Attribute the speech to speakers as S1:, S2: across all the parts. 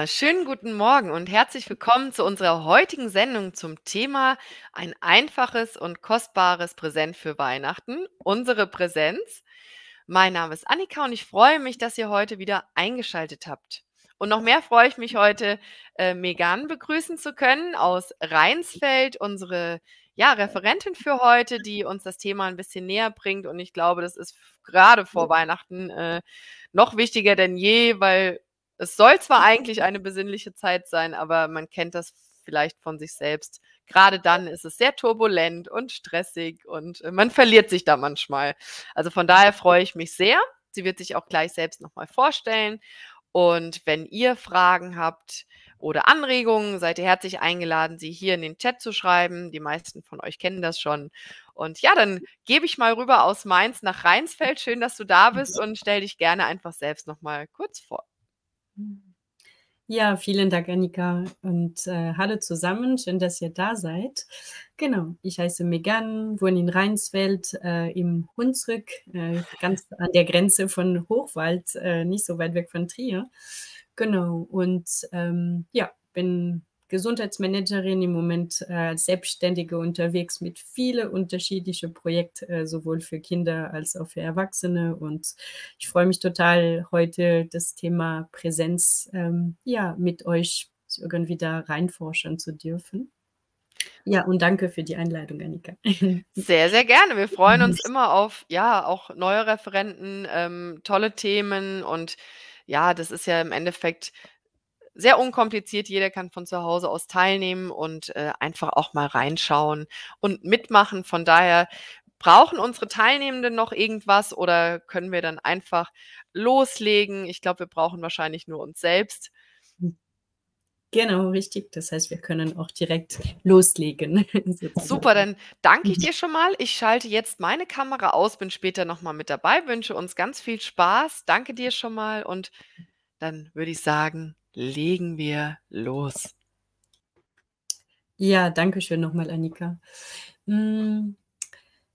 S1: Ja, schönen guten Morgen und herzlich willkommen zu unserer heutigen Sendung zum Thema ein einfaches und kostbares Präsent für Weihnachten, unsere Präsenz. Mein Name ist Annika und ich freue mich, dass ihr heute wieder eingeschaltet habt. Und noch mehr freue ich mich heute, äh, Megan begrüßen zu können aus Rheinsfeld, unsere ja, Referentin für heute, die uns das Thema ein bisschen näher bringt. Und ich glaube, das ist gerade vor Weihnachten äh, noch wichtiger denn je, weil es soll zwar eigentlich eine besinnliche Zeit sein, aber man kennt das vielleicht von sich selbst. Gerade dann ist es sehr turbulent und stressig und äh, man verliert sich da manchmal. Also von daher freue ich mich sehr. Sie wird sich auch gleich selbst nochmal vorstellen. Und wenn ihr Fragen habt oder Anregungen, seid ihr herzlich eingeladen, sie hier in den Chat zu schreiben. Die meisten von euch kennen das schon. Und ja, dann gebe ich mal rüber aus Mainz nach Rheinsfeld. Schön, dass du da bist und stell dich gerne einfach selbst nochmal kurz vor.
S2: Ja, vielen Dank, Annika. Und äh, hallo zusammen, schön, dass ihr da seid. Genau, ich heiße Megan, wohne in Rheinsfeld äh, im Hunsrück, äh, ganz an der Grenze von Hochwald, äh, nicht so weit weg von Trier. Genau, und ähm, ja, bin Gesundheitsmanagerin im Moment äh, als Selbstständige unterwegs mit vielen unterschiedlichen Projekten, äh, sowohl für Kinder als auch für Erwachsene. Und ich freue mich total, heute das Thema Präsenz ähm, ja, mit euch irgendwie da reinforschen zu dürfen. Ja, und danke für die Einladung, Annika.
S1: Sehr, sehr gerne. Wir freuen uns immer auf, ja, auch neue Referenten, ähm, tolle Themen und ja, das ist ja im Endeffekt sehr unkompliziert. Jeder kann von zu Hause aus teilnehmen und äh, einfach auch mal reinschauen und mitmachen. Von daher brauchen unsere Teilnehmenden noch irgendwas oder können wir dann einfach loslegen? Ich glaube, wir brauchen wahrscheinlich nur uns selbst.
S2: Genau, richtig. Das heißt, wir können auch direkt loslegen.
S1: Super, dann danke ich dir schon mal. Ich schalte jetzt meine Kamera aus, bin später nochmal mit dabei, wünsche uns ganz viel Spaß. Danke dir schon mal und dann würde ich sagen, legen wir los.
S2: Ja, danke schön nochmal, Annika. Hm,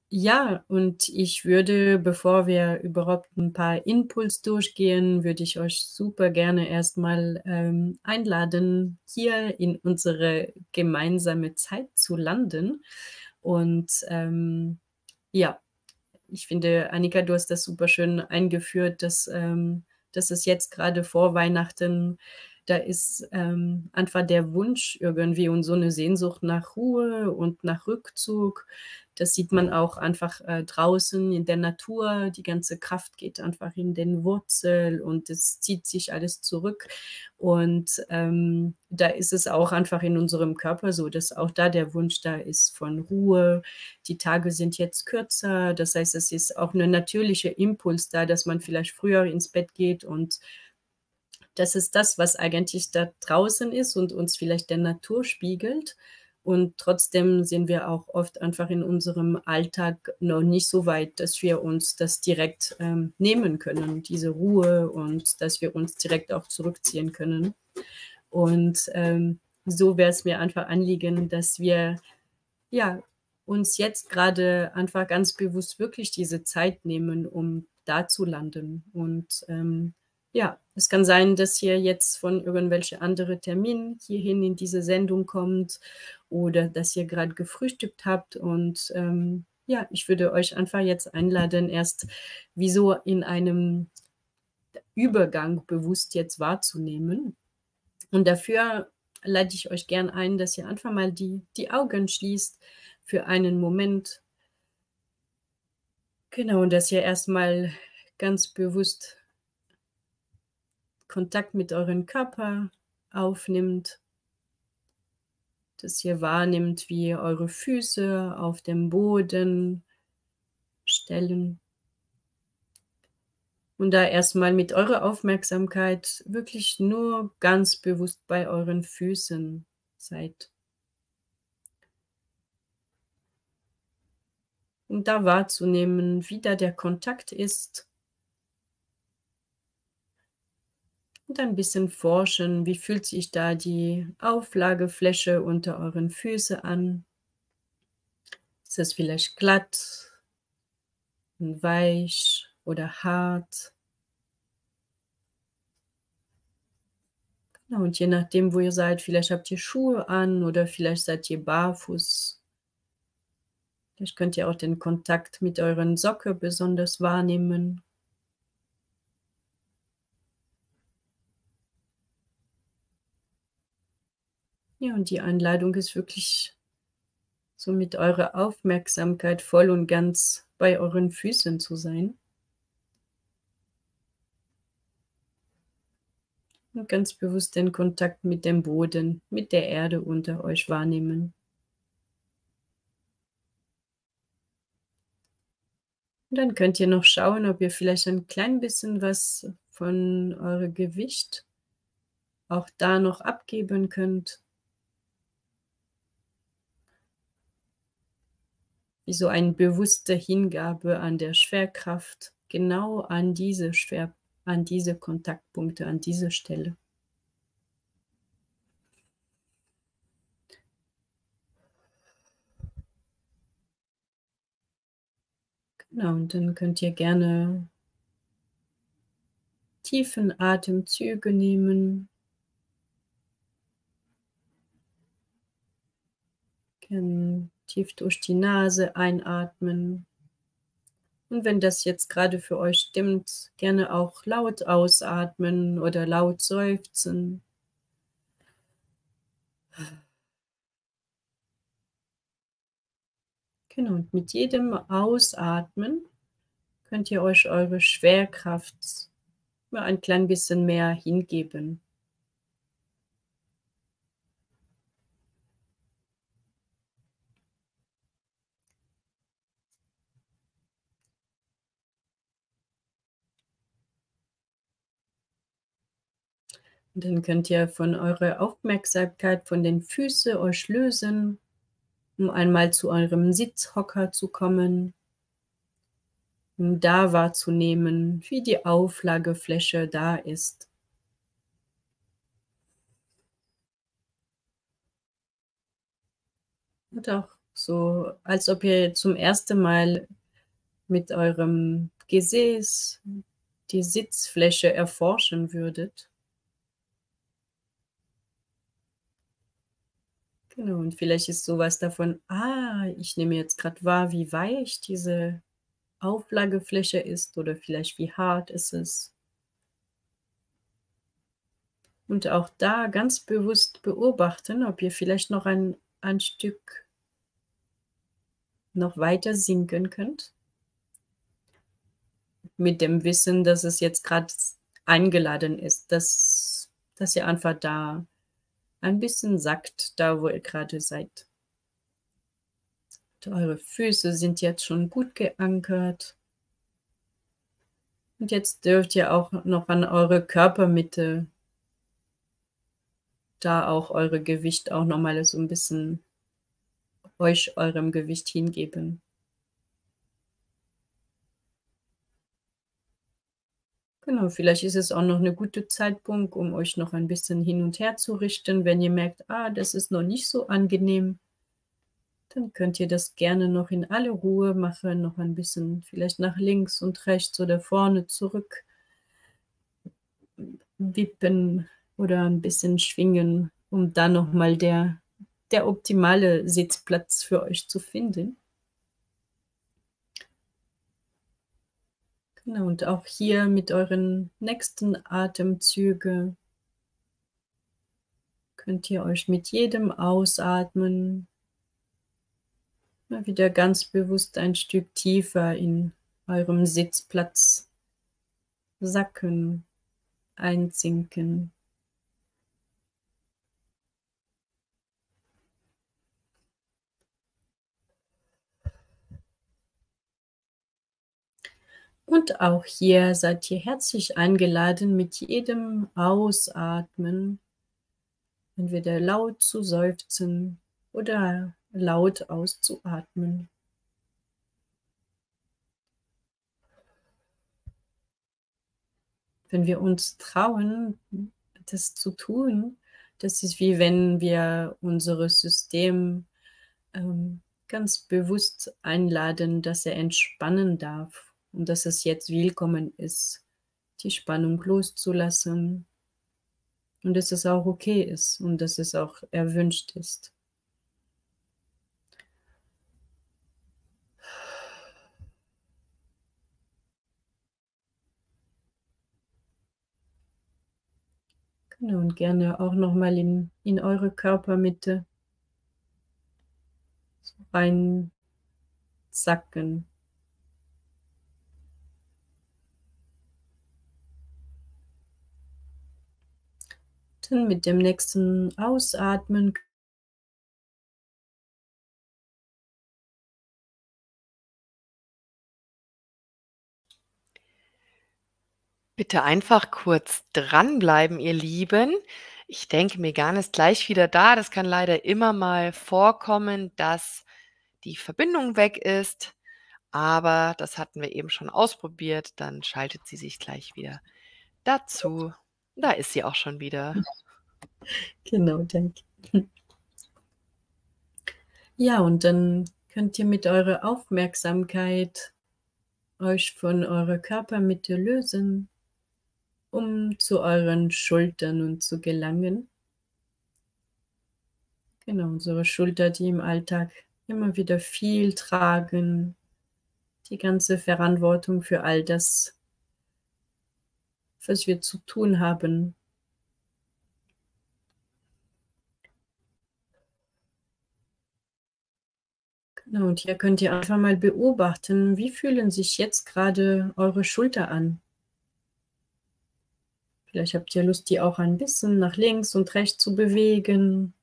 S2: ja, und ich würde, bevor wir überhaupt ein paar Inpuls durchgehen, würde ich euch super gerne erstmal ähm, einladen, hier in unsere gemeinsame Zeit zu landen. Und ähm, ja, ich finde, Annika, du hast das super schön eingeführt, dass ähm, dass es jetzt gerade vor Weihnachten, da ist ähm, einfach der Wunsch irgendwie und so eine Sehnsucht nach Ruhe und nach Rückzug. Das sieht man auch einfach äh, draußen in der Natur. Die ganze Kraft geht einfach in den Wurzel und es zieht sich alles zurück. Und ähm, da ist es auch einfach in unserem Körper so, dass auch da der Wunsch da ist von Ruhe. Die Tage sind jetzt kürzer. Das heißt, es ist auch ein natürlicher Impuls da, dass man vielleicht früher ins Bett geht und das ist das, was eigentlich da draußen ist und uns vielleicht der Natur spiegelt. Und trotzdem sind wir auch oft einfach in unserem Alltag noch nicht so weit, dass wir uns das direkt ähm, nehmen können, diese Ruhe und dass wir uns direkt auch zurückziehen können. Und ähm, so wäre es mir einfach anliegen, dass wir ja uns jetzt gerade einfach ganz bewusst wirklich diese Zeit nehmen, um da zu landen und ähm, ja, es kann sein, dass ihr jetzt von irgendwelchen anderen Terminen hierhin in diese Sendung kommt oder dass ihr gerade gefrühstückt habt. Und ähm, ja, ich würde euch einfach jetzt einladen, erst wieso in einem Übergang bewusst jetzt wahrzunehmen. Und dafür leite ich euch gern ein, dass ihr einfach mal die, die Augen schließt für einen Moment. Genau, und dass ihr erstmal ganz bewusst Kontakt mit eurem Körper aufnimmt, dass ihr wahrnimmt, wie eure Füße auf dem Boden stellen. Und da erstmal mit eurer Aufmerksamkeit wirklich nur ganz bewusst bei euren Füßen seid. Und da wahrzunehmen, wie da der Kontakt ist Und ein bisschen forschen, wie fühlt sich da die Auflagefläche unter euren Füßen an? Ist es vielleicht glatt und weich oder hart? Ja, und je nachdem, wo ihr seid, vielleicht habt ihr Schuhe an oder vielleicht seid ihr barfuß. Vielleicht könnt ihr auch den Kontakt mit euren Socke besonders wahrnehmen. Ja, und die Einladung ist wirklich so mit eurer Aufmerksamkeit voll und ganz bei euren Füßen zu sein. Und ganz bewusst den Kontakt mit dem Boden, mit der Erde unter euch wahrnehmen. Und dann könnt ihr noch schauen, ob ihr vielleicht ein klein bisschen was von eurem Gewicht auch da noch abgeben könnt. Wie so eine bewusste Hingabe an der Schwerkraft, genau an diese Schwer, an diese Kontaktpunkte, an diese Stelle. Genau, und dann könnt ihr gerne tiefen Atemzüge nehmen. Gerne tief durch die Nase einatmen. Und wenn das jetzt gerade für euch stimmt, gerne auch laut ausatmen oder laut seufzen. Genau, und mit jedem Ausatmen könnt ihr euch eure Schwerkraft mal ein klein bisschen mehr hingeben. Dann könnt ihr von eurer Aufmerksamkeit von den Füßen euch lösen um einmal zu eurem Sitzhocker zu kommen, um da wahrzunehmen, wie die Auflagefläche da ist. Und auch so, als ob ihr zum ersten Mal mit eurem Gesäß die Sitzfläche erforschen würdet. Genau, und vielleicht ist sowas davon, ah, ich nehme jetzt gerade wahr, wie weich diese Auflagefläche ist oder vielleicht wie hart ist es. Und auch da ganz bewusst beobachten, ob ihr vielleicht noch ein, ein Stück noch weiter sinken könnt. Mit dem Wissen, dass es jetzt gerade eingeladen ist, dass, dass ihr einfach da ein bisschen sackt, da wo ihr gerade seid. Und eure Füße sind jetzt schon gut geankert. Und jetzt dürft ihr auch noch an eure Körpermitte da auch eure Gewicht auch nochmal so ein bisschen euch eurem Gewicht hingeben. Genau, vielleicht ist es auch noch eine gute Zeitpunkt, um euch noch ein bisschen hin und her zu richten. Wenn ihr merkt, ah, das ist noch nicht so angenehm, dann könnt ihr das gerne noch in aller Ruhe machen, noch ein bisschen vielleicht nach links und rechts oder vorne zurück wippen oder ein bisschen schwingen, um dann nochmal der, der optimale Sitzplatz für euch zu finden. Genau, und auch hier mit euren nächsten Atemzüge könnt ihr euch mit jedem Ausatmen wieder ganz bewusst ein Stück tiefer in eurem Sitzplatz sacken, einsinken. Und auch hier seid ihr herzlich eingeladen, mit jedem Ausatmen entweder laut zu seufzen oder laut auszuatmen. Wenn wir uns trauen, das zu tun, das ist wie wenn wir unser System ähm, ganz bewusst einladen, dass er entspannen darf und dass es jetzt willkommen ist, die Spannung loszulassen, und dass es auch okay ist und dass es auch erwünscht ist. Genau, und gerne auch nochmal in, in eure Körpermitte so rein Dann mit dem nächsten Ausatmen
S1: Bitte einfach kurz dranbleiben, ihr Lieben. Ich denke, Megan ist gleich wieder da. Das kann leider immer mal vorkommen, dass die Verbindung weg ist. Aber das hatten wir eben schon ausprobiert. Dann schaltet sie sich gleich wieder dazu. Da ist sie auch schon wieder.
S2: Genau, danke. Ja, und dann könnt ihr mit eurer Aufmerksamkeit euch von eurer Körpermitte lösen um zu euren Schultern und zu gelangen. Genau, unsere Schulter, die im Alltag immer wieder viel tragen, die ganze Verantwortung für all das, was wir zu tun haben. Genau, und hier könnt ihr einfach mal beobachten, wie fühlen sich jetzt gerade eure Schulter an. Vielleicht habt ihr Lust, die auch ein bisschen nach links und rechts zu bewegen.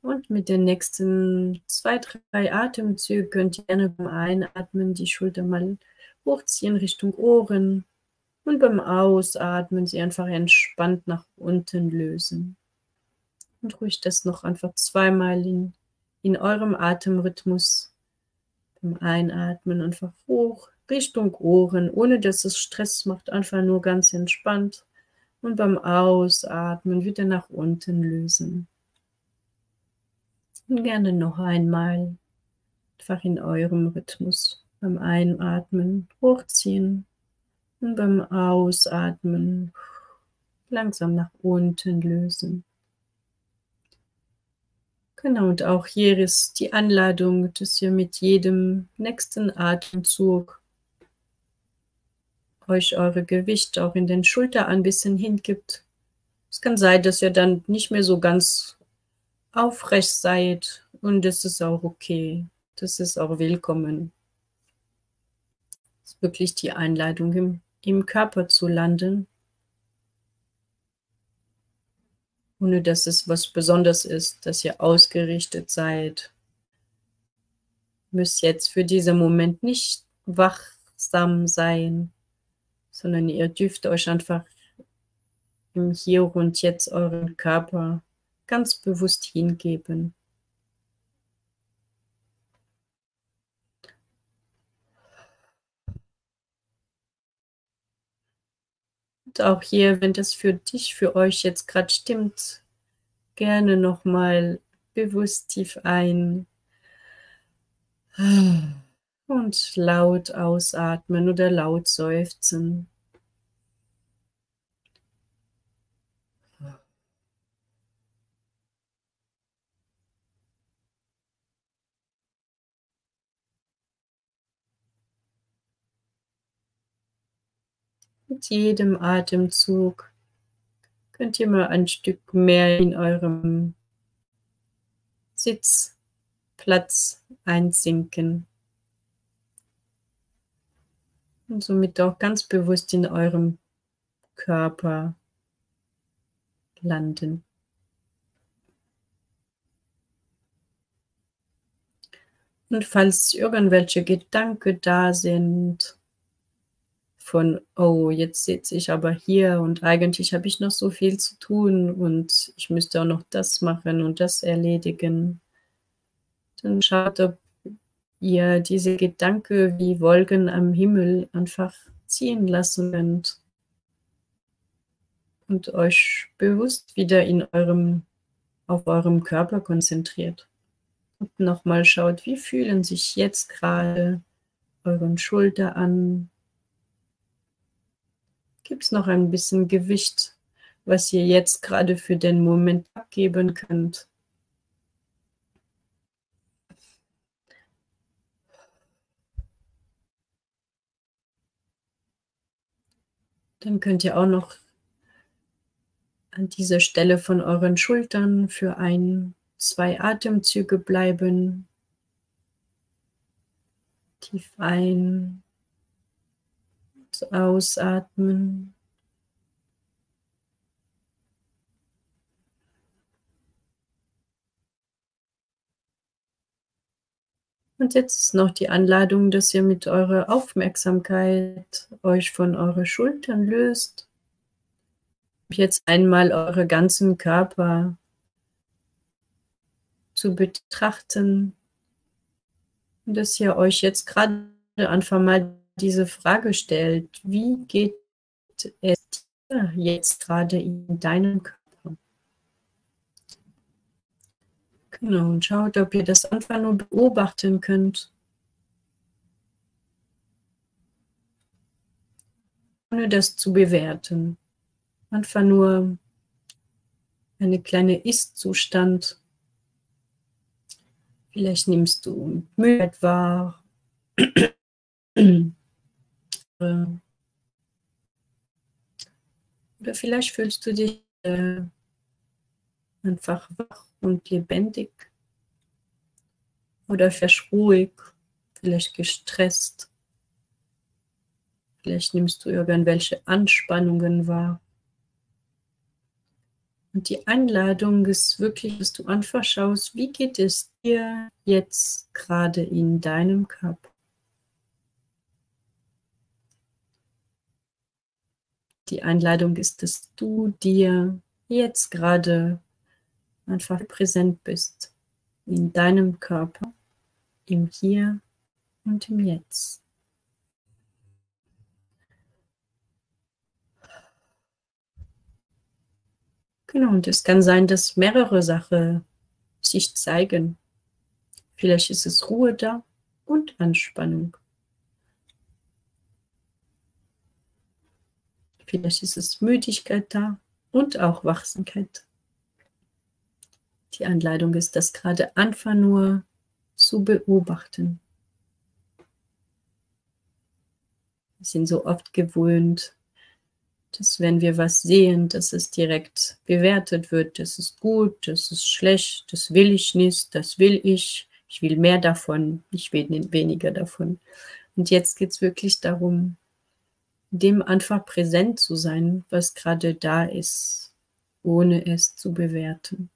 S2: Und mit den nächsten zwei, drei Atemzügen könnt ihr gerne beim Einatmen die Schulter mal hochziehen Richtung Ohren und beim Ausatmen sie einfach entspannt nach unten lösen. Und ruhig das noch einfach zweimal in, in eurem Atemrhythmus. Beim Einatmen einfach hoch Richtung Ohren, ohne dass es Stress macht, einfach nur ganz entspannt. Und beim Ausatmen wieder nach unten lösen. Und gerne noch einmal, einfach in eurem Rhythmus. Beim Einatmen hochziehen und beim Ausatmen langsam nach unten lösen. Genau, und auch hier ist die Anladung, dass ihr mit jedem nächsten Atemzug euch eure Gewicht auch in den Schultern ein bisschen hingibt. Es kann sein, dass ihr dann nicht mehr so ganz aufrecht seid und das ist auch okay. Das ist auch willkommen. Ist wirklich die Einladung, im, im Körper zu landen, ohne dass es was Besonderes ist, dass ihr ausgerichtet seid. Müsst jetzt für diesen Moment nicht wachsam sein, sondern ihr dürft euch einfach im Hier und Jetzt euren Körper ganz bewusst hingeben. Auch hier, wenn das für dich, für euch jetzt gerade stimmt, gerne nochmal bewusst tief ein und laut ausatmen oder laut seufzen. Mit jedem Atemzug könnt ihr mal ein Stück mehr in eurem Sitzplatz einsinken und somit auch ganz bewusst in eurem Körper landen. Und falls irgendwelche Gedanken da sind, von, oh, jetzt sitze ich aber hier und eigentlich habe ich noch so viel zu tun und ich müsste auch noch das machen und das erledigen, dann schaut, ob ihr diese Gedanke wie Wolken am Himmel einfach ziehen lassen könnt und euch bewusst wieder in eurem, auf eurem Körper konzentriert. Und nochmal schaut, wie fühlen sich jetzt gerade euren Schulter an, Gibt es noch ein bisschen Gewicht, was ihr jetzt gerade für den Moment abgeben könnt? Dann könnt ihr auch noch an dieser Stelle von euren Schultern für ein, zwei Atemzüge bleiben. Tief ein ausatmen. Und jetzt ist noch die Anladung, dass ihr mit eurer Aufmerksamkeit euch von euren Schultern löst. Jetzt einmal eure ganzen Körper zu betrachten. Dass ihr euch jetzt gerade einfach mal diese Frage stellt, wie geht es dir jetzt gerade in deinem Körper? Genau, und schaut, ob ihr das einfach nur beobachten könnt. Ohne das zu bewerten. Einfach nur eine kleine Ist-Zustand. Vielleicht nimmst du Mühe wahr. Oder vielleicht fühlst du dich äh, einfach wach und lebendig oder vielleicht vielleicht gestresst. Vielleicht nimmst du irgendwelche Anspannungen wahr. Und die Einladung ist wirklich, dass du einfach schaust, wie geht es dir jetzt gerade in deinem Körper. Die Einladung ist, dass du dir jetzt gerade einfach präsent bist in deinem Körper, im Hier und im Jetzt. Genau, und es kann sein, dass mehrere Sachen sich zeigen. Vielleicht ist es Ruhe da und Anspannung. Vielleicht ist es Müdigkeit da und auch Wachsamkeit. Die Anleitung ist, das gerade einfach nur zu beobachten. Wir sind so oft gewöhnt, dass wenn wir was sehen, dass es direkt bewertet wird, das ist gut, das ist schlecht, das will ich nicht, das will ich, ich will mehr davon, ich will weniger davon. Und jetzt geht es wirklich darum, dem einfach präsent zu sein, was gerade da ist, ohne es zu bewerten.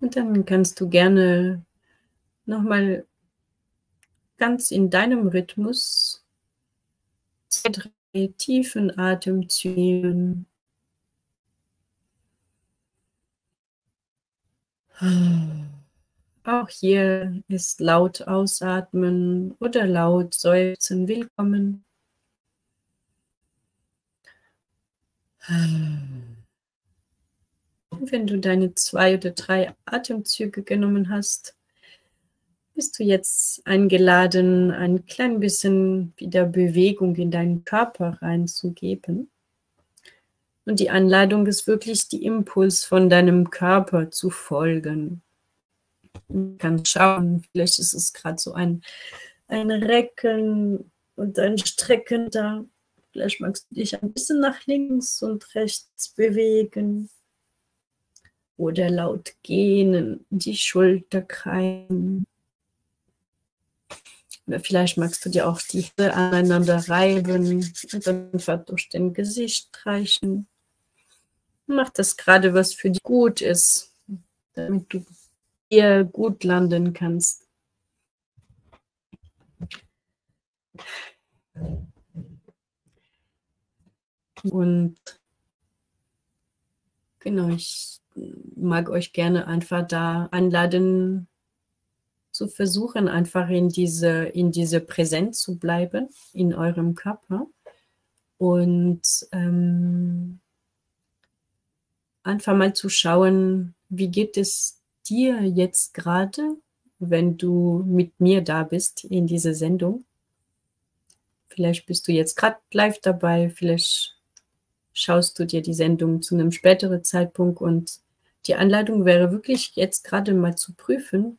S2: Und dann kannst du gerne nochmal ganz in deinem Rhythmus zwei, drei tiefen Atemzüge. Auch hier ist laut ausatmen oder laut seufzen willkommen. Wenn du deine zwei oder drei Atemzüge genommen hast, bist du jetzt eingeladen, ein klein bisschen wieder Bewegung in deinen Körper reinzugeben. Und die Anleitung ist wirklich, die Impuls von deinem Körper zu folgen. Du kannst schauen, vielleicht ist es gerade so ein, ein Recken und ein Strecken da. Vielleicht magst du dich ein bisschen nach links und rechts bewegen oder laut gähnen, die Schulter kreisen. Oder vielleicht magst du dir auch die Hände aneinander reiben und dann einfach durch den Gesicht streichen. Mach das gerade, was für dich gut ist, damit du hier gut landen kannst. Und genau, ich mag euch gerne einfach da einladen, zu versuchen, einfach in diese, in diese Präsenz zu bleiben, in eurem Körper. Und ähm, einfach mal zu schauen, wie geht es dir jetzt gerade wenn du mit mir da bist in dieser Sendung. Vielleicht bist du jetzt gerade live dabei, vielleicht schaust du dir die Sendung zu einem späteren Zeitpunkt und die Anleitung wäre wirklich jetzt gerade mal zu prüfen,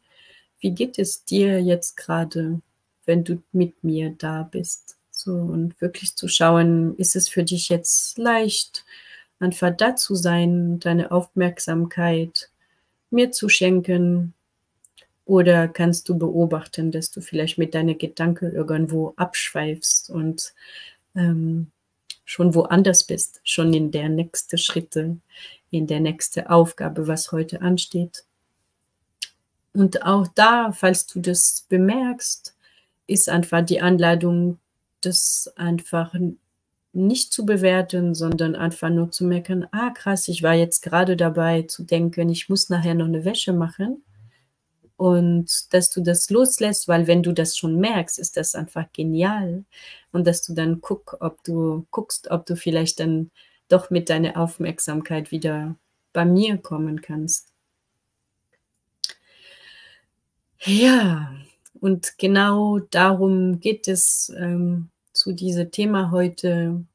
S2: wie geht es dir jetzt gerade, wenn du mit mir da bist? So und wirklich zu schauen, ist es für dich jetzt leicht, einfach da zu sein, deine Aufmerksamkeit mir zu schenken? Oder kannst du beobachten, dass du vielleicht mit deinen Gedanken irgendwo abschweifst und ähm, schon woanders bist, schon in der nächsten Schritte, in der nächsten Aufgabe, was heute ansteht? Und auch da, falls du das bemerkst, ist einfach die Anleitung, das einfach nicht zu bewerten, sondern einfach nur zu merken, ah krass, ich war jetzt gerade dabei zu denken, ich muss nachher noch eine Wäsche machen. Und dass du das loslässt, weil wenn du das schon merkst, ist das einfach genial. Und dass du dann guck, ob du guckst, ob du vielleicht dann doch mit deiner Aufmerksamkeit wieder bei mir kommen kannst. Ja, und genau darum geht es ähm, zu diesem Thema heute,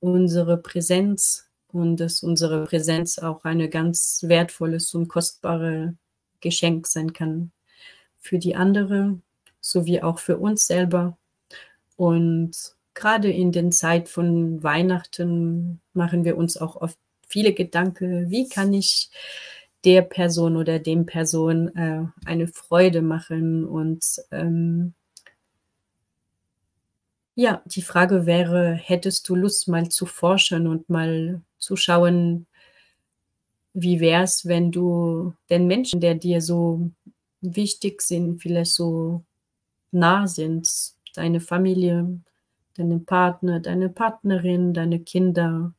S2: unsere Präsenz und dass unsere Präsenz auch eine ganz wertvolles und kostbare Geschenk sein kann für die andere sowie auch für uns selber. Und gerade in den Zeit von Weihnachten machen wir uns auch oft viele Gedanken, wie kann ich der Person oder dem Person äh, eine Freude machen. Und ähm, ja, die Frage wäre, hättest du Lust mal zu forschen und mal zu schauen, wie wäre es, wenn du den Menschen, der dir so wichtig sind, vielleicht so nah sind, deine Familie, deine Partner, deine Partnerin, deine Kinder,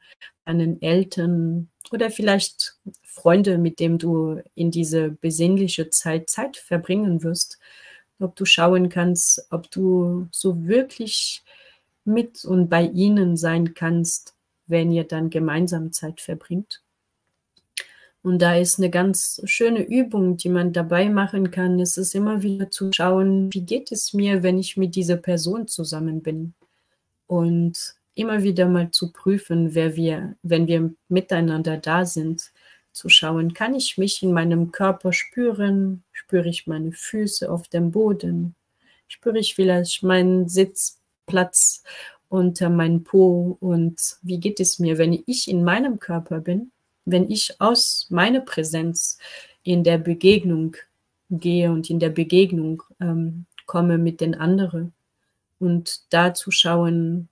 S2: deinen Eltern oder vielleicht Freunde, mit denen du in diese besinnliche Zeit Zeit verbringen wirst, ob du schauen kannst, ob du so wirklich mit und bei ihnen sein kannst, wenn ihr dann gemeinsam Zeit verbringt. Und da ist eine ganz schöne Übung, die man dabei machen kann. Es ist immer wieder zu schauen, wie geht es mir, wenn ich mit dieser Person zusammen bin. Und immer wieder mal zu prüfen, wer wir, wenn wir miteinander da sind, zu schauen, kann ich mich in meinem Körper spüren? Spüre ich meine Füße auf dem Boden? Spüre ich vielleicht meinen Sitzplatz unter meinem Po? Und wie geht es mir, wenn ich in meinem Körper bin? Wenn ich aus meiner Präsenz in der Begegnung gehe und in der Begegnung ähm, komme mit den anderen und da zu schauen,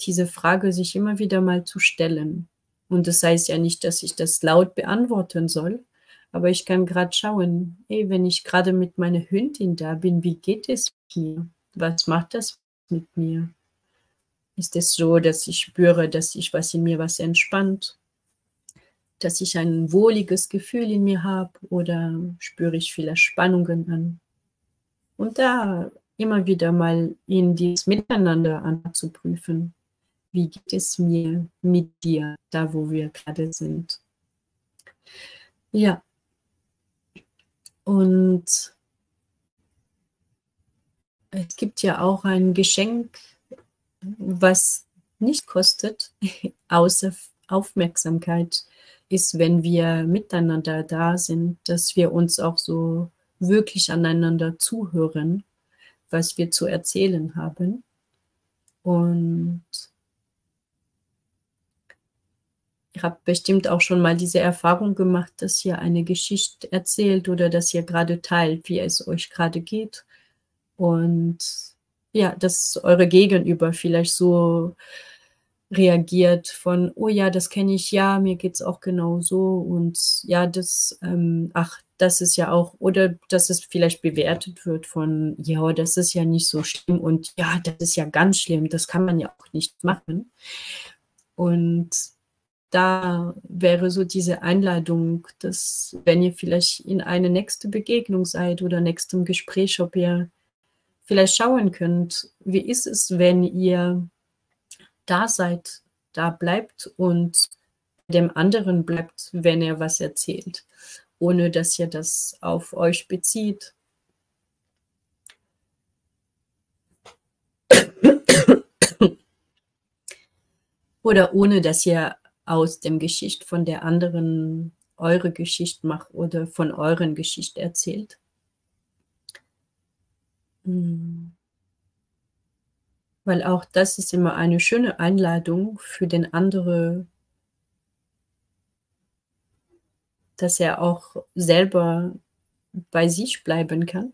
S2: diese Frage sich immer wieder mal zu stellen. Und das heißt ja nicht, dass ich das laut beantworten soll, aber ich kann gerade schauen, hey, wenn ich gerade mit meiner Hündin da bin, wie geht es mir? Was macht das mit mir? Ist es so, dass ich spüre, dass ich was in mir was entspannt? Dass ich ein wohliges Gefühl in mir habe oder spüre ich viele Spannungen an? Und da immer wieder mal in dieses Miteinander anzuprüfen wie geht es mir mit dir, da wo wir gerade sind. Ja. Und es gibt ja auch ein Geschenk, was nicht kostet, außer Aufmerksamkeit, ist, wenn wir miteinander da sind, dass wir uns auch so wirklich aneinander zuhören, was wir zu erzählen haben. Und Ihr habt bestimmt auch schon mal diese Erfahrung gemacht, dass ihr eine Geschichte erzählt oder dass ihr gerade teilt, wie es euch gerade geht. Und ja, dass eure Gegenüber vielleicht so reagiert von, oh ja, das kenne ich, ja, mir geht es auch genau so und ja, das, ähm, ach, das ist ja auch, oder dass es vielleicht bewertet wird von, ja, das ist ja nicht so schlimm und ja, das ist ja ganz schlimm, das kann man ja auch nicht machen. Und da wäre so diese Einladung, dass wenn ihr vielleicht in eine nächste Begegnung seid oder nächstem Gespräch, ob ihr vielleicht schauen könnt, wie ist es, wenn ihr da seid, da bleibt und dem anderen bleibt, wenn er was erzählt, ohne dass ihr das auf euch bezieht. Oder ohne dass ihr aus dem Geschicht von der anderen eure Geschichte macht oder von euren Geschichte erzählt. Hm. Weil auch das ist immer eine schöne Einladung für den anderen, dass er auch selber bei sich bleiben kann.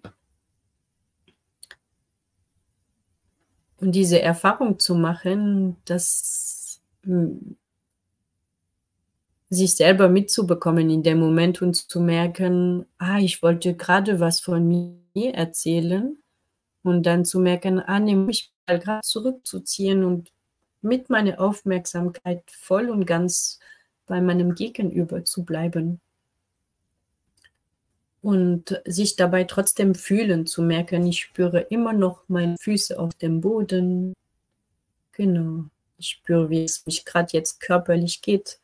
S2: Und diese Erfahrung zu machen, dass hm, sich selber mitzubekommen in dem Moment und zu merken, ah, ich wollte gerade was von mir erzählen und dann zu merken, ah, mich mal gerade zurückzuziehen und mit meiner Aufmerksamkeit voll und ganz bei meinem Gegenüber zu bleiben und sich dabei trotzdem fühlen, zu merken, ich spüre immer noch meine Füße auf dem Boden. Genau, ich spüre, wie es mich gerade jetzt körperlich geht.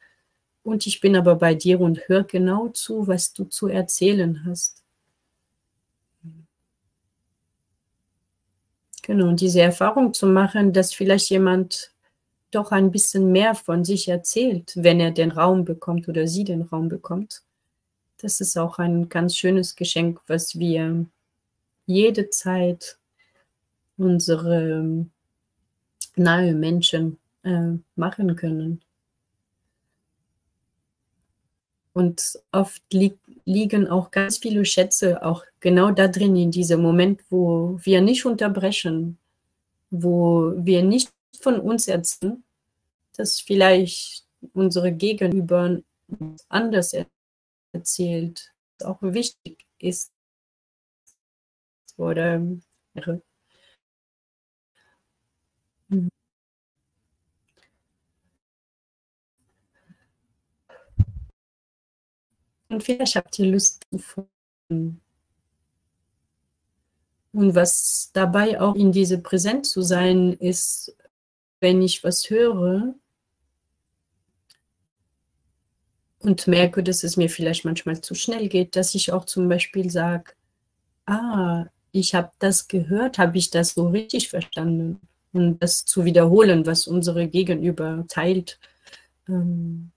S2: Und ich bin aber bei dir und höre genau zu, was du zu erzählen hast. Genau, und diese Erfahrung zu machen, dass vielleicht jemand doch ein bisschen mehr von sich erzählt, wenn er den Raum bekommt oder sie den Raum bekommt das ist auch ein ganz schönes Geschenk, was wir jede Zeit unsere nahe Menschen äh, machen können. Und oft li liegen auch ganz viele Schätze auch genau da drin, in diesem Moment, wo wir nicht unterbrechen, wo wir nicht von uns erzählen, dass vielleicht unsere Gegenüber anders erzählt, auch wichtig ist oder mhm. Und vielleicht habt ihr Lust zu Und was dabei auch in diese Präsenz zu sein ist, wenn ich was höre, und merke, dass es mir vielleicht manchmal zu schnell geht, dass ich auch zum Beispiel sage, ah, ich habe das gehört, habe ich das so richtig verstanden? Und das zu wiederholen, was unsere Gegenüber teilt. Ähm,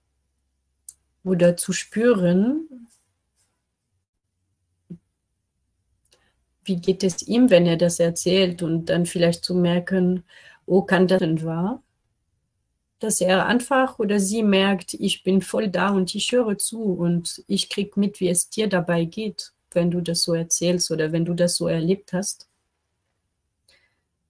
S2: oder zu spüren, wie geht es ihm, wenn er das erzählt und dann vielleicht zu merken, oh, kann das denn wahr? dass er einfach oder sie merkt, ich bin voll da und ich höre zu und ich kriege mit, wie es dir dabei geht, wenn du das so erzählst oder wenn du das so erlebt hast.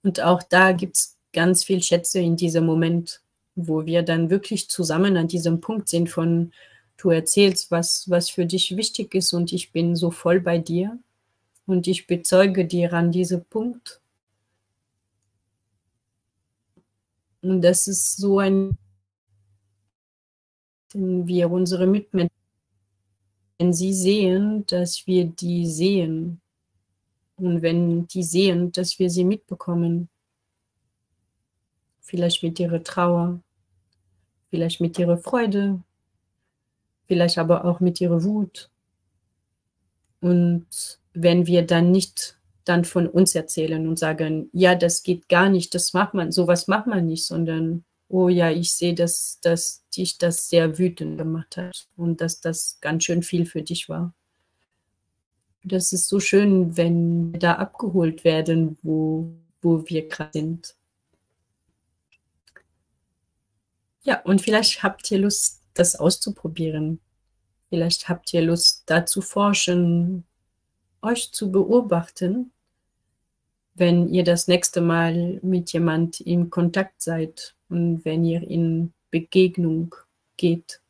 S2: Und auch da gibt es ganz viel Schätze in diesem Moment, wo wir dann wirklich zusammen an diesem Punkt sind von, du erzählst, was, was für dich wichtig ist und ich bin so voll bei dir und ich bezeuge dir an diesem Punkt. Und das ist so ein, wenn wir unsere Mitmenschen, wenn sie sehen, dass wir die sehen und wenn die sehen, dass wir sie mitbekommen, vielleicht mit ihrer Trauer, vielleicht mit ihrer Freude, vielleicht aber auch mit ihrer Wut. Und wenn wir dann nicht dann von uns erzählen und sagen, ja, das geht gar nicht, das macht man, sowas macht man nicht, sondern, oh ja, ich sehe, dass, dass dich das sehr wütend gemacht hat und dass das ganz schön viel für dich war. Das ist so schön, wenn wir da abgeholt werden, wo, wo wir gerade sind. Ja, und vielleicht habt ihr Lust, das auszuprobieren. Vielleicht habt ihr Lust, da zu forschen, euch zu beobachten wenn ihr das nächste Mal mit jemand in Kontakt seid und wenn ihr in Begegnung geht.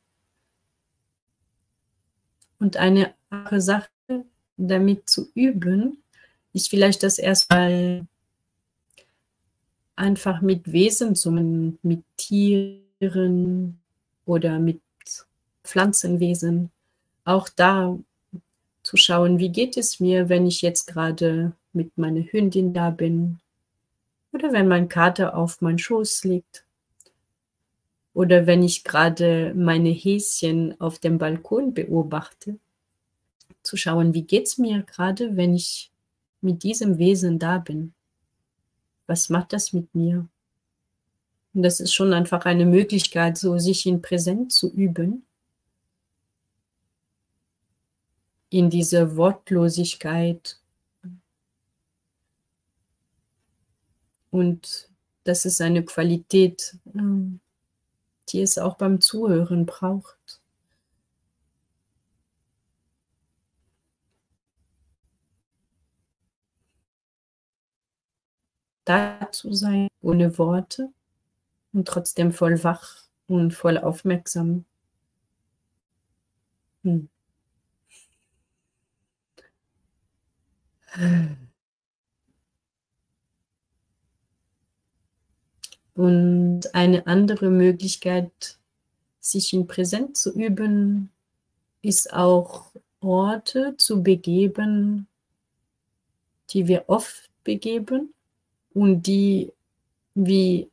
S2: Und eine andere Sache damit zu üben, ist vielleicht das erstmal einfach mit Wesen mit Tieren oder mit Pflanzenwesen. Auch da zu schauen, wie geht es mir, wenn ich jetzt gerade mit meiner Hündin da bin oder wenn mein Kater auf meinen Schoß liegt oder wenn ich gerade meine Häschen auf dem Balkon beobachte, zu schauen, wie geht es mir gerade, wenn ich mit diesem Wesen da bin. Was macht das mit mir? Und das ist schon einfach eine Möglichkeit, so sich in Präsent zu üben. In diese Wortlosigkeit. Und das ist eine Qualität, ähm, die es auch beim Zuhören braucht. Da zu sein, ohne Worte und trotzdem voll wach und voll aufmerksam. Hm. Und eine andere Möglichkeit, sich in Präsent zu üben, ist auch Orte zu begeben, die wir oft begeben und die wie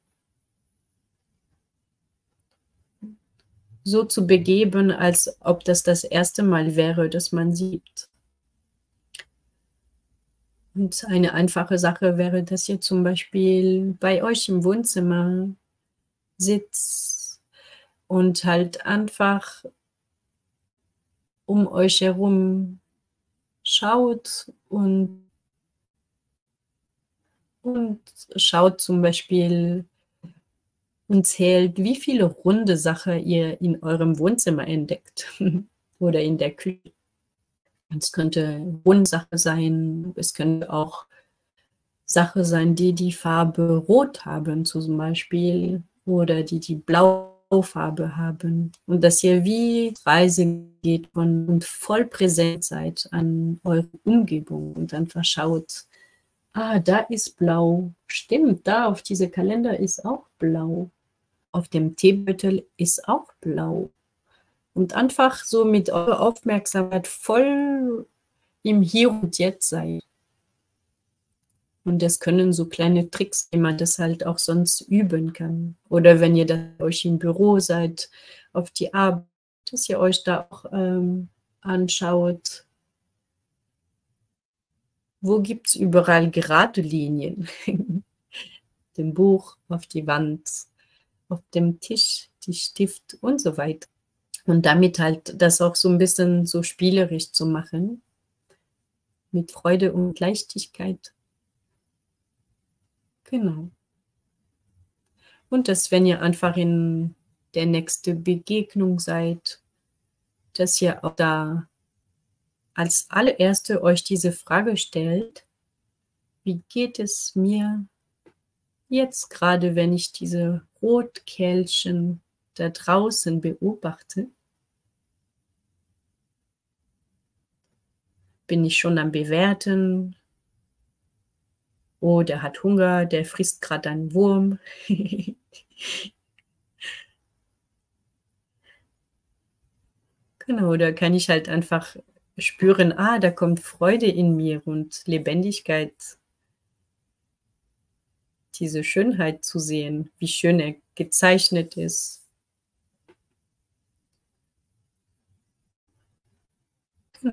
S2: so zu begeben, als ob das das erste Mal wäre, dass man sieht. Und eine einfache Sache wäre, dass ihr zum Beispiel bei euch im Wohnzimmer sitzt und halt einfach um euch herum schaut und, und schaut zum Beispiel und zählt, wie viele runde Sachen ihr in eurem Wohnzimmer entdeckt oder in der Küche. Es könnte Rundsache sein, es könnte auch Sache sein, die die Farbe Rot haben zum Beispiel oder die die Blaufarbe haben. Und dass ihr wie Reise geht und voll präsent seid an eurer Umgebung und einfach schaut, ah, da ist blau. Stimmt, da auf diese Kalender ist auch blau auf dem Teebeutel ist auch blau. Und einfach so mit eurer Aufmerksamkeit voll im Hier und Jetzt sein. Und das können so kleine Tricks, die man das halt auch sonst üben kann. Oder wenn ihr da euch im Büro seid, auf die Arbeit, dass ihr euch da auch ähm, anschaut. Wo gibt es überall gerade Linien? Dem Buch, auf die Wand, auf dem Tisch, die Stift und so weiter. Und damit halt das auch so ein bisschen so spielerisch zu machen, mit Freude und Leichtigkeit. Genau. Und dass, wenn ihr einfach in der nächste Begegnung seid, dass ihr auch da als allererste euch diese Frage stellt, wie geht es mir Jetzt gerade, wenn ich diese Rotkehlchen da draußen beobachte, bin ich schon am Bewerten. Oh, der hat Hunger, der frisst gerade einen Wurm. genau, da kann ich halt einfach spüren, ah, da kommt Freude in mir und Lebendigkeit diese Schönheit zu sehen, wie schön er gezeichnet ist.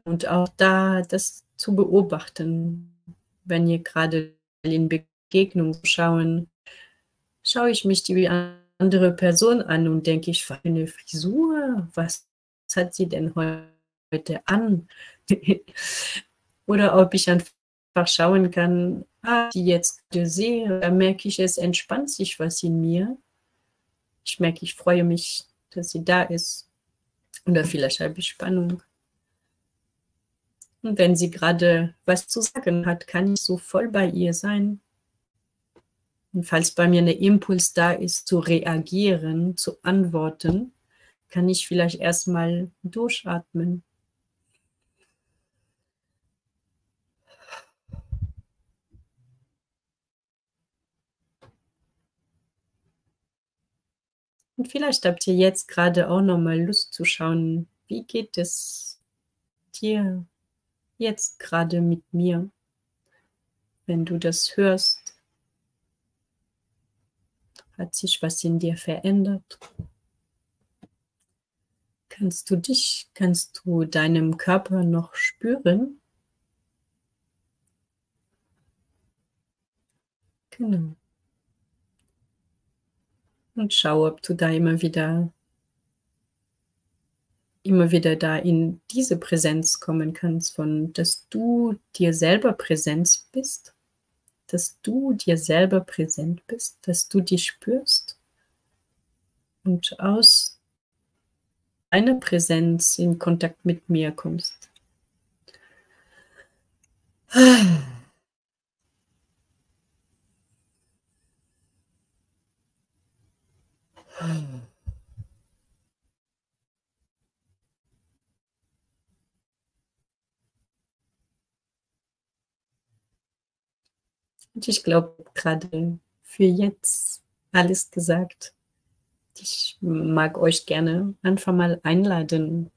S2: Und auch da das zu beobachten, wenn ihr gerade in Begegnung schauen, schaue ich mich die andere Person an und denke ich, was eine Frisur, was hat sie denn heute an? Oder ob ich einfach schauen kann, die jetzt sehe, da merke ich, es entspannt sich was in mir. Ich merke, ich freue mich, dass sie da ist. Oder vielleicht habe ich Spannung. Und wenn sie gerade was zu sagen hat, kann ich so voll bei ihr sein. Und falls bei mir ein Impuls da ist, zu reagieren, zu antworten, kann ich vielleicht erstmal durchatmen. Und vielleicht habt ihr jetzt gerade auch noch mal Lust zu schauen, wie geht es dir jetzt gerade mit mir, wenn du das hörst. Hat sich was in dir verändert? Kannst du dich, kannst du deinem Körper noch spüren? Genau. Und schau, ob du da immer wieder immer wieder da in diese Präsenz kommen kannst von, dass du dir selber Präsenz bist, dass du dir selber präsent bist, dass du dich spürst und aus deiner Präsenz in Kontakt mit mir kommst. Und ich glaube, gerade für jetzt alles gesagt. Ich mag euch gerne einfach mal einladen,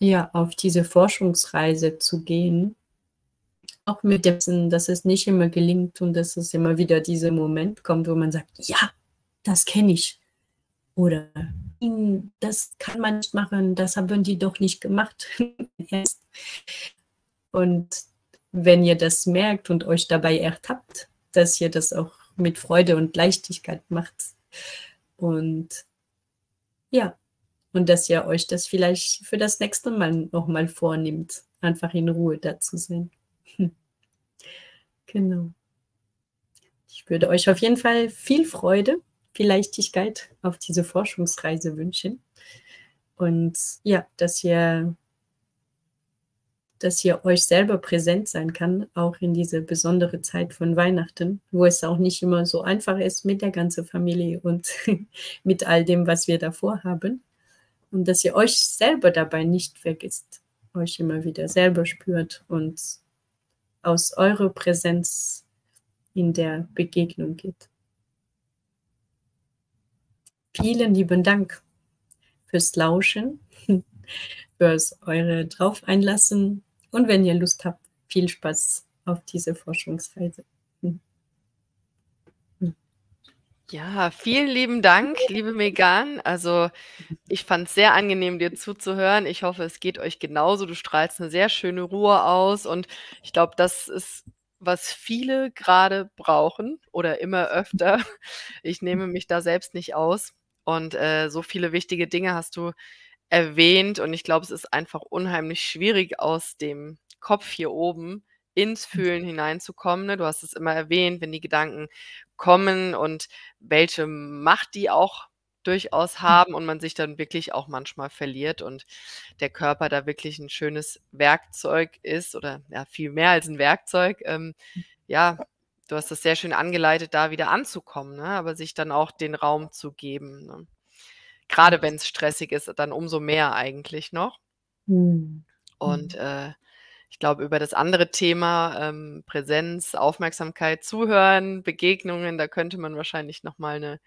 S2: ja, auf diese Forschungsreise zu gehen. Auch mit dem Wissen, dass es nicht immer gelingt und dass es immer wieder dieser Moment kommt, wo man sagt, ja, das kenne ich. Oder das kann man nicht machen, das haben die doch nicht gemacht. und wenn ihr das merkt und euch dabei ertappt, dass ihr das auch mit Freude und Leichtigkeit macht. Und ja, und dass ihr euch das vielleicht für das nächste Mal nochmal vornimmt, einfach in Ruhe da zu sein. Genau. Ich würde euch auf jeden Fall viel Freude, viel Leichtigkeit auf diese Forschungsreise wünschen. Und ja, dass ihr dass ihr euch selber präsent sein kann, auch in diese besondere Zeit von Weihnachten, wo es auch nicht immer so einfach ist mit der ganzen Familie und mit all dem, was wir davor haben. Und dass ihr euch selber dabei nicht vergisst, euch immer wieder selber spürt und aus eurer Präsenz in der Begegnung geht. Vielen lieben Dank fürs Lauschen, fürs eure drauf einlassen und wenn ihr Lust habt, viel Spaß auf diese Forschungsreise.
S1: Ja, vielen lieben Dank, liebe Megan. Also ich fand es sehr angenehm, dir zuzuhören. Ich hoffe, es geht euch genauso. Du strahlst eine sehr schöne Ruhe aus und ich glaube, das ist, was viele gerade brauchen oder immer öfter. Ich nehme mich da selbst nicht aus. Und äh, so viele wichtige Dinge hast du erwähnt und ich glaube, es ist einfach unheimlich schwierig, aus dem Kopf hier oben ins mhm. Fühlen hineinzukommen, ne? Du hast es immer erwähnt, wenn die Gedanken kommen und welche Macht die auch durchaus mhm. haben und man sich dann wirklich auch manchmal verliert und der Körper da wirklich ein schönes Werkzeug ist oder ja, viel mehr als ein Werkzeug. Ähm, mhm. ja, du hast das sehr schön angeleitet, da wieder anzukommen, ne? aber sich dann auch den Raum zu geben, ne? Grade wenn's stressig ist, dann umso mehr eigentlich noch.
S2: Mhm.
S1: Und, äh, ich glaube, über das andere Thema, ähm, Präsenz, Aufmerksamkeit, Zuhören, Begegnungen, da könnte man wahrscheinlich noch mal 'ne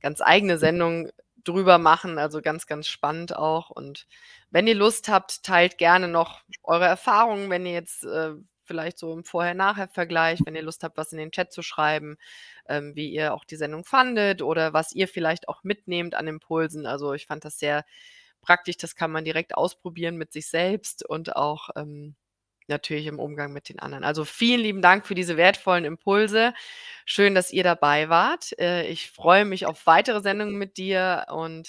S1: ganz eigene Sendung drüber machen, also ganz, ganz spannend auch. Und wenn ihr Lust habt, teilt gerne noch eure Erfahrungen, wenn ihr jetzt, äh, vielleicht so im Vorher-Nachher-Vergleich, wenn ihr Lust habt, was in den Chat zu schreiben, ähm, wie ihr auch die Sendung fandet oder was ihr vielleicht auch mitnehmt an Impulsen. Also ich fand das sehr praktisch, das kann man direkt ausprobieren mit sich selbst und auch ähm, natürlich im Umgang mit den anderen. Also vielen lieben Dank für diese wertvollen Impulse. Schön, dass ihr dabei wart. Äh, ich freue mich auf weitere Sendungen mit dir und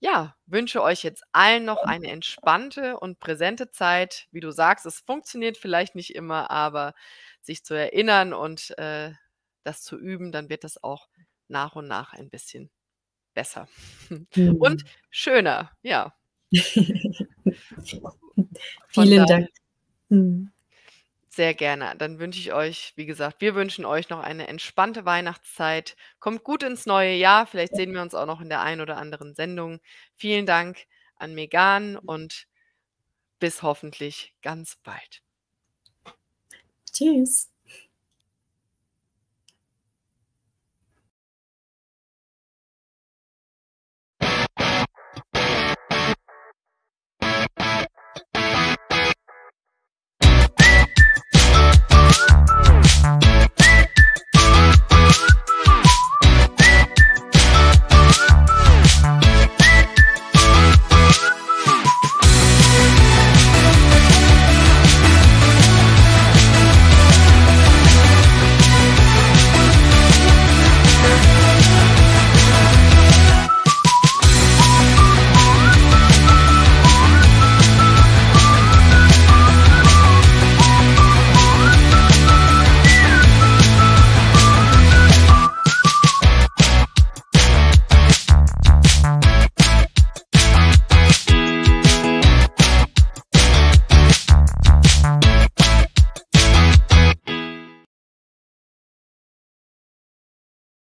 S1: ja, wünsche euch jetzt allen noch eine entspannte und präsente Zeit. Wie du sagst, es funktioniert vielleicht nicht immer, aber sich zu erinnern und äh, das zu üben, dann wird das auch nach und nach ein bisschen besser mhm. und schöner, ja.
S2: Vielen Dank. Mhm.
S1: Sehr gerne. Dann wünsche ich euch, wie gesagt wir wünschen euch noch eine entspannte Weihnachtszeit. Kommt gut ins neue Jahr. Vielleicht sehen wir uns auch noch in der einen oder anderen Sendung. Vielen Dank an Megan und bis hoffentlich ganz bald.
S2: Tschüss.